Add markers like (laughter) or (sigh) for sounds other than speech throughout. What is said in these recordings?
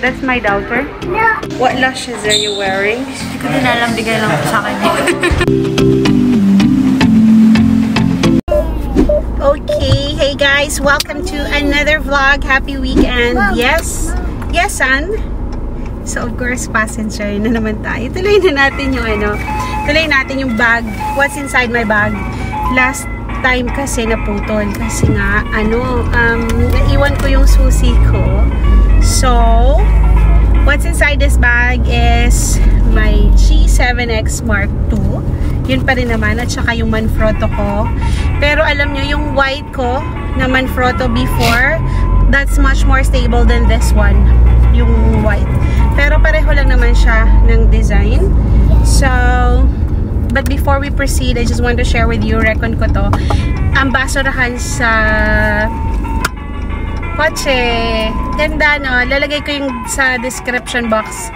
That's my daughter. No. What lashes are you wearing? Hindi ko alam, bigay lang po sa akin. Okay, hey guys, welcome to another vlog. Happy weekend. Yes. Yes, son. So, of course, passenger na naman tayo. Tuloy na natin yung ano, tuloy natin yung bag. What's inside my bag? Last time kasi naputol. Kasi nga, ano, um, naiwan ko yung susi ko. So, what's inside this bag is my G7X Mark II. Yun pa rin naman. At saka yung Manfrotto ko. Pero alam nyo, yung white ko na Manfrotto before, that's much more stable than this one. Yung white. Pero pareho lang naman siya ng design. So, but before we proceed, I just want to share with you, recon ko to, basurahan sa kotse. Ganda, no? Lalagay ko yung sa description box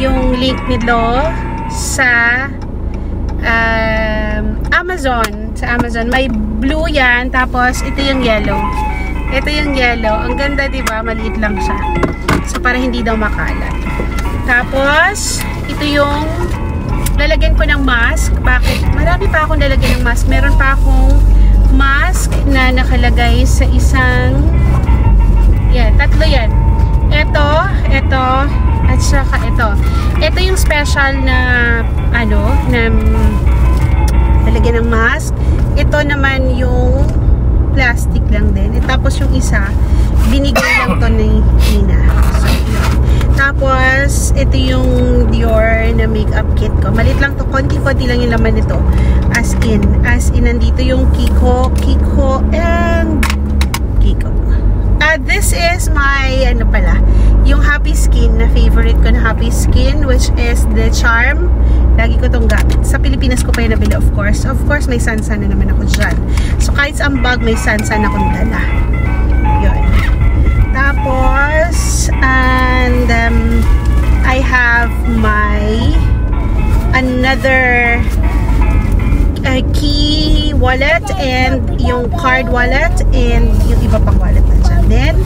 yung link nito sa um, Amazon. Sa Amazon. May blue yan, tapos ito yung yellow. Ito yung yellow. Ang ganda, di ba? Maliit lang siya. So, para hindi daw makalat. Tapos, ito yung lalagyan ko ng mask. Bakit? Marami pa akong lalagyan ng mask. Meron pa akong mask na nakalagay sa isang yan, tatlo yan. Ito, ito, at saka ito. Ito yung special na ano, na lalagyan ng mask. Ito naman yung plastic lang din. At tapos yung isa, binigay lang to ni Nina. So. Tapos, ito yung Dior na makeup kit ko. Malit lang to. Konti-konti lang yung laman nito. As in. As in, nandito yung Kiko, Kiko, and this is my, ano pala, yung Happy Skin na favorite ko na Happy Skin, which is the Charm. Lagi ko tong gamit. Sa Pilipinas ko pa yung nabili, of course. Of course, may sansan na naman ako dyan. So, kahit sa bag, may sansan akong dala. Yun. Tapos, and um, I have my another uh, key wallet and yung card wallet and yung iba pang wallet na. Then,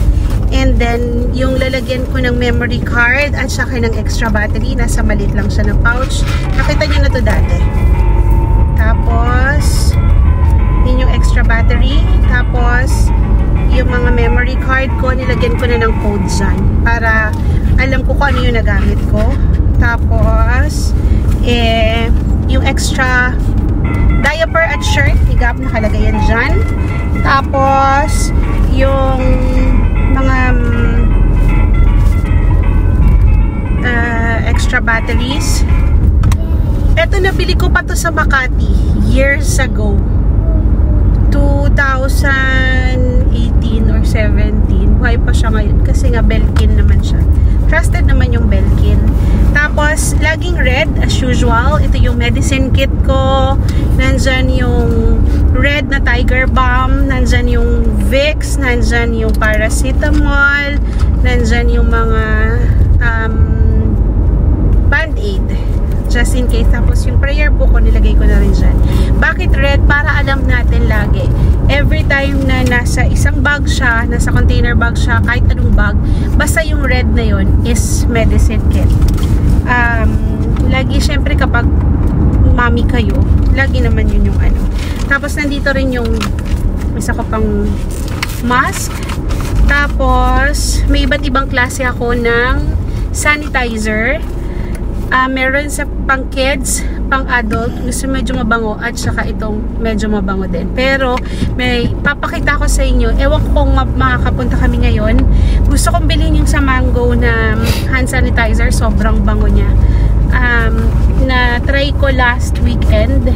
and then, yung lalagyan ko ng memory card at saka ng extra battery. Nasa malit lang siya ng pouch. Nakita nyo na to dati. Tapos, yun yung extra battery. Tapos, yung mga memory card ko, nilagyan ko na ng code dyan. Para alam ko kung ano yung nagamit ko. Tapos, eh, yung extra diaper at shirt, higap, nakalagay yan dyan. Tapos, yung mga uh, extra batteries. Ito, nabili ko pa to sa Makati years ago. 2018 or 17. Buhay pa siya ngayon kasi nga Belkin naman siya. Trusted naman yung Belkin. Tapos, laging red as usual. Ito yung medicine kit ko. Nandyan yung red na Tiger Balm. Nandyan yung Vicks. Nandyan yung paracetamol. Nandyan yung mga um, band-aid just in case. Tapos yung prayer book ko, nilagay ko na rin dyan. Bakit red? Para alam natin lagi. Every time na nasa isang bag siya, nasa container bag siya, kahit anong bag, basta yung red na yon is medicine kit. Um, lagi, syempre kapag mami kayo, lagi naman yun yung ano. Tapos nandito rin yung isa ko pang mask. Tapos, may iba't ibang klase ako ng sanitizer uh, meron sa pang kids, pang adult, gusto medyo mabango at saka itong medyo mabango din. Pero may papakita ko sa inyo, ewan ko kung makakapunta kami ngayon. Gusto kong bilhin yung sa Mango na hand sanitizer, sobrang bango niya. Um, na try ko last weekend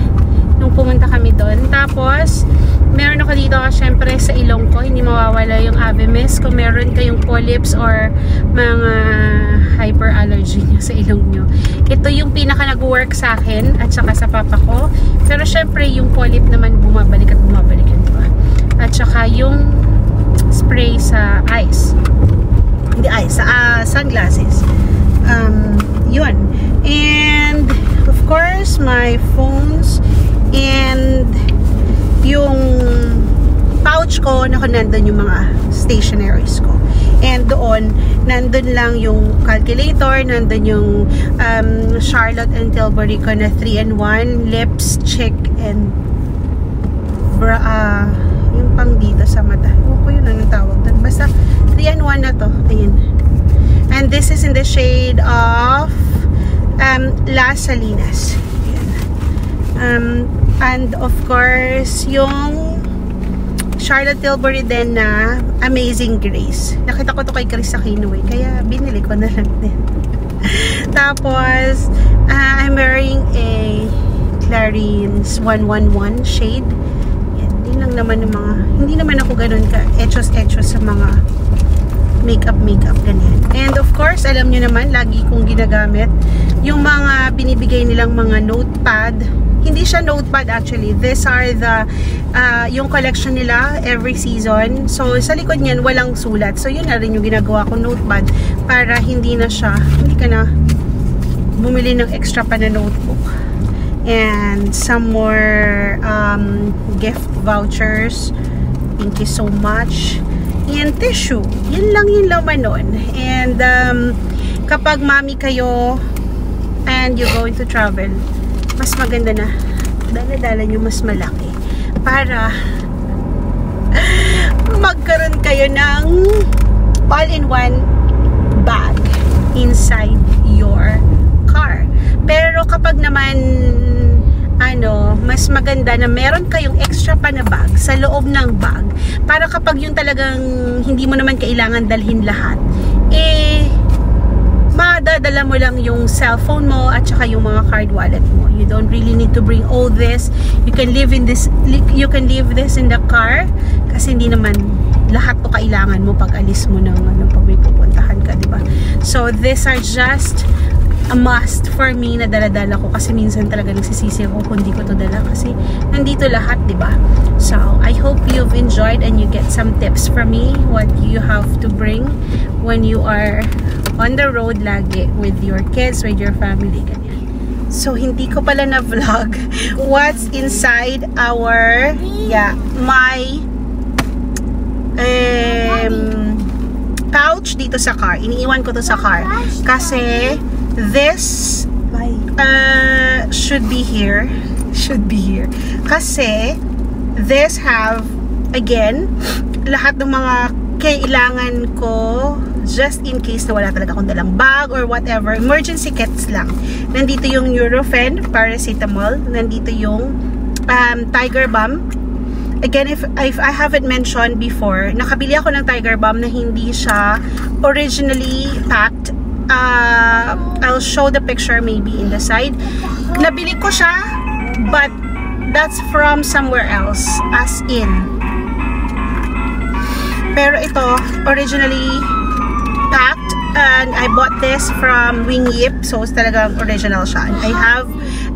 nung pumunta kami doon. Tapos, meron ako dito, syempre sa ilong ko, hindi mawawala yung Avemis. Kung meron kayong polyps or mga hyperallergy nyo sa ilong nyo. Ito yung pinaka nag-work sa akin at saka sa papa ko. Pero syempre, yung polyp naman bumabalik at bumabalik yun, diba? At saka yung spray sa eyes. Hindi eyes, sa uh, sunglasses. Um, yun. And, of course, my phones ko na nandun yung mga stationaries ko. And doon, nandun lang yung calculator, nandun yung um, Charlotte and Tilbury ko na 3-in-1, lips, cheek, and bra, ah, yung pang dito sa mata. Ewan ko yun, anong tawag doon. Basta 3-in-1 na to. Ayun. And this is in the shade of um, Las Salinas. Ayan. Um, and of course, yung Charlotte Tilbury din na Amazing Grace. Nakita ko to kay Chris Aquino eh, kaya binili ko na lang din. (laughs) Tapos, uh, I'm wearing a Clarins 111 shade. Yan, din lang naman ng mga, hindi naman ako ganun ka etchos-etchos sa mga makeup makeup ganyan. And of course, alam nyo naman, lagi kong ginagamit yung mga binibigay nilang mga notepad hindi siya notepad actually. These are the, uh, yung collection nila every season. So, sa likod niyan, walang sulat. So, yun na rin yung ginagawa ko notepad para hindi na siya, hindi ka na bumili ng extra pa na notebook. And some more um, gift vouchers. Thank you so much. And tissue. Yun lang yung laman nun. And um, kapag mami kayo and you're going to travel, mas maganda na dala-dala nyo mas malaki para (laughs) magkaroon kayo ng all-in-one bag inside your car. Pero kapag naman ano, mas maganda na meron kayong extra pa na bag sa loob ng bag para kapag yung talagang hindi mo naman kailangan dalhin lahat, eh madadala mo lang yung cellphone mo at saka yung mga card wallet mo. You don't really need to bring all this. You can live in this you can leave this in the car kasi hindi naman lahat to kailangan mo pag alis mo ng ano pag may pupuntahan ka, di ba? So these are just a must for me na dala-dala ko kasi minsan talaga nagsisisi ako kung di ko to dala kasi nandito lahat, di ba? So, I hope you've enjoyed and you get some tips from me what you have to bring when you are on the road lagi with your kids, with your family, ganyan. So, hindi ko pala na vlog (laughs) what's inside our, yeah, my um, pouch dito sa car. Iniiwan ko to sa car. Kasi, this uh, should be here. (laughs) Should be here. Kasi, this have, again, lahat ng mga kailangan ko just in case na wala talaga akong dalang bag or whatever. Emergency kits lang. Nandito yung Nurofen, paracetamol. Nandito yung um, Tiger Balm. Again, if, if I haven't mentioned before, nakabili ako ng Tiger Balm na hindi siya originally packed. Uh, I'll show the picture maybe in the side. Nabili ko siya, but that's from somewhere else. As in, pero ito, originally packed and I bought this from Wing Yip. So, talagang original siya. And I have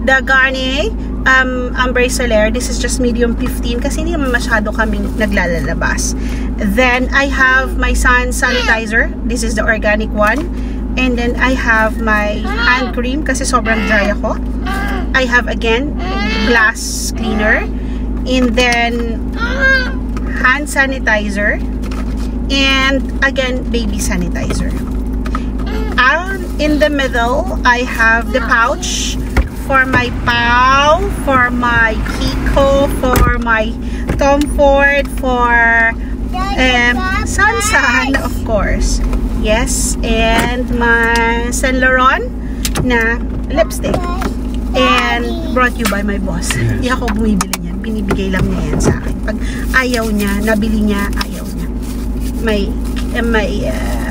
the Garnier um, Ambre Soler. This is just medium 15 kasi hindi masyado kaming naglalalabas. Then, I have my sun sanitizer. This is the organic one. And then, I have my hand cream kasi sobrang dry ako. I have, again, glass cleaner. And then, hand sanitizer. And, again, baby sanitizer. And in the middle, I have the pouch for my Pau, for my Kiko, for my Tom Ford, for um, Sansan, of course. Yes, and my Saint Laurent na lipstick. And brought you by my boss. Hindi ako bumibili niyan. Binibigay lang niya yan sa akin. Pag ayaw niya, nabili niya, ayaw. May, eh, may, uh,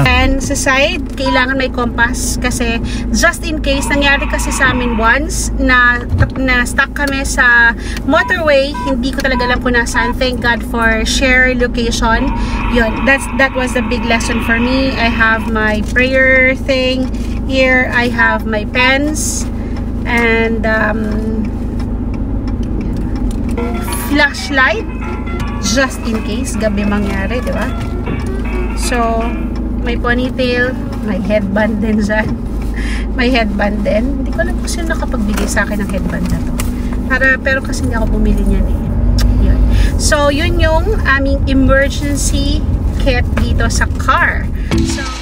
And sa side, kailangan may compass kasi just in case, nangyari kasi sa amin once na, na stuck kami sa motorway, hindi ko talaga alam kung nasaan. Thank God for share location. Yun, that's, that was the big lesson for me. I have my prayer thing here. I have my pens and um, flashlight just in case gabi mangyari, di ba? So, may ponytail, may headband din dyan. (laughs) may headband din. Hindi ko alam kung sino nakapagbigay sa akin ng headband na to. Para, pero kasi hindi ako bumili niyan eh. Yun. So, yun yung aming emergency kit dito sa car. So,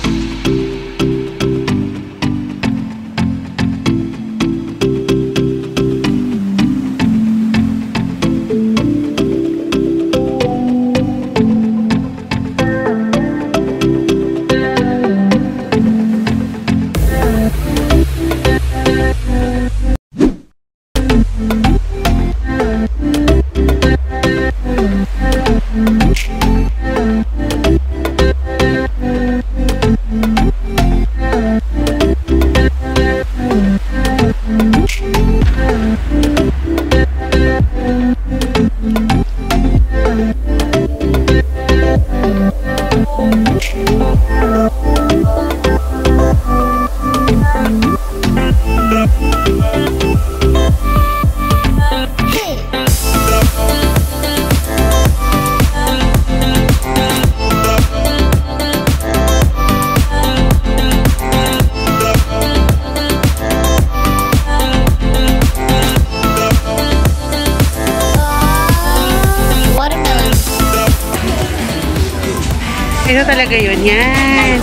Talaga yun. Yan.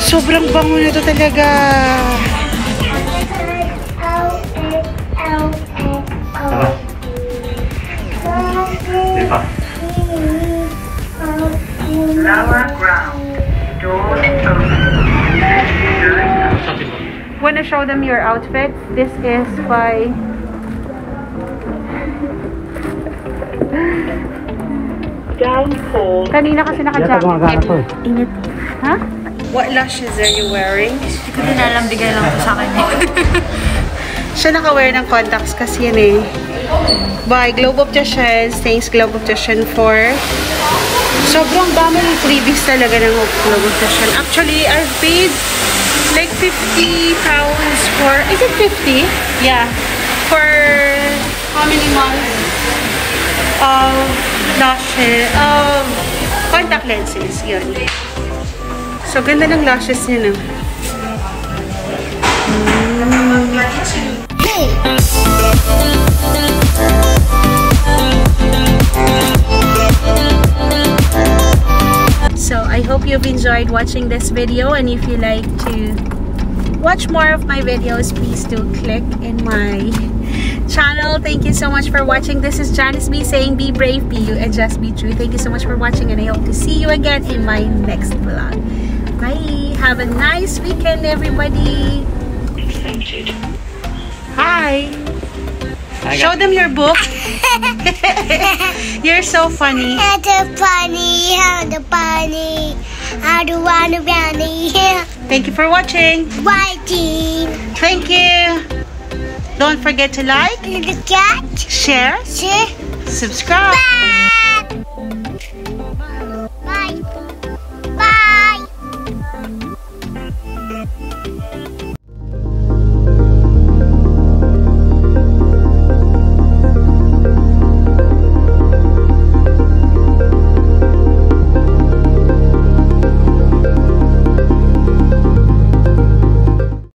Sobrang bango na to talaga. Lower ground. Doors open. Wanna show them your outfits? This is by Kanina kasi naka-jacket. Init. Ha? What lashes are you wearing? Hindi ko din alam, bigay lang po sa akin. (laughs) Siya naka-wear ng contacts kasi yan eh. By Globe Opticians. Thanks Globe Optician for sobrang dami ng freebies talaga ng Globe Optician. Actually, I've paid like 50 pounds for, is it 50? Yeah. For how many months of lashes, of contact lenses. Yun. So, ganda ng lashes niya na. So I hope you've enjoyed watching this video and if you like to watch more of my videos, please do click in my channel. Thank you so much for watching. This is Janice B saying be brave, be you and just be true. Thank you so much for watching and I hope to see you again in my next vlog. Bye! Have a nice weekend everybody! Accepted. Hi! Show them your book. (laughs) (laughs) You're so funny. How the bunny, how the bunny, how the wanna bunny, Thank you for watching. whiting, Thank you. Don't forget to like, share, shit, subscribe. bye.